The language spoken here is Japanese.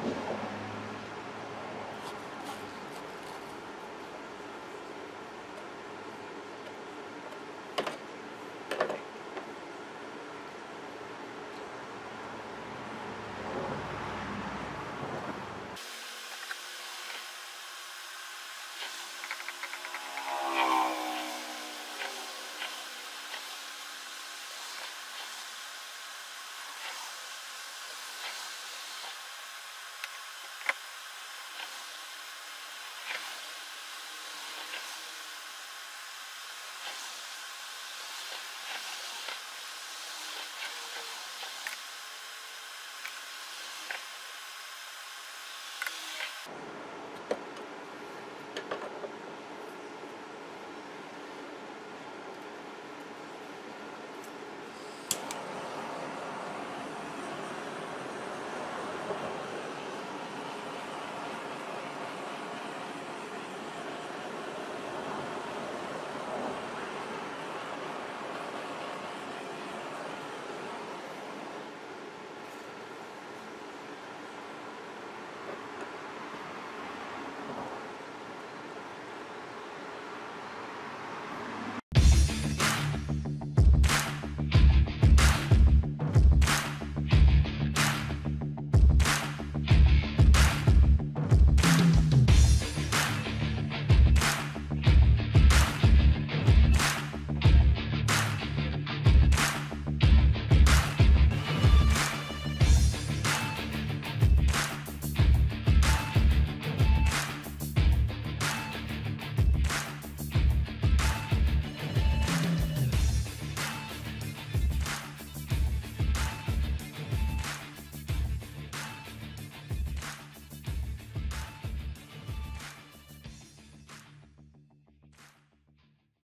はい。